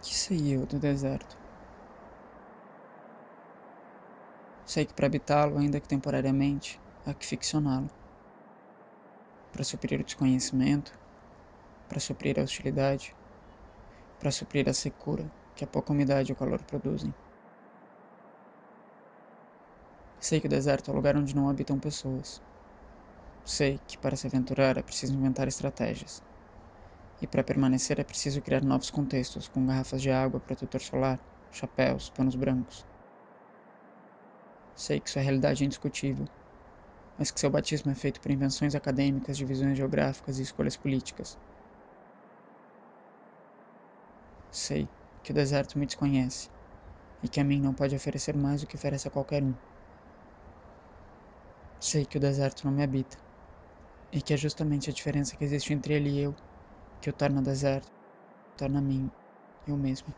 Que sei eu do deserto? Sei que para habitá-lo, ainda que temporariamente, há que ficcioná-lo. Para suprir o desconhecimento, para suprir a hostilidade, para suprir a secura que a pouca umidade e o calor produzem. Sei que o deserto é o lugar onde não habitam pessoas. Sei que para se aventurar é preciso inventar estratégias. E para permanecer é preciso criar novos contextos, com garrafas de água, protetor solar, chapéus, panos brancos. Sei que sua realidade é indiscutível, mas que seu batismo é feito por invenções acadêmicas, divisões geográficas e escolhas políticas. Sei que o deserto me desconhece e que a mim não pode oferecer mais do que oferece a qualquer um. Sei que o deserto não me habita e que é justamente a diferença que existe entre ele e eu que o torna deserto, torna mim eu mesmo.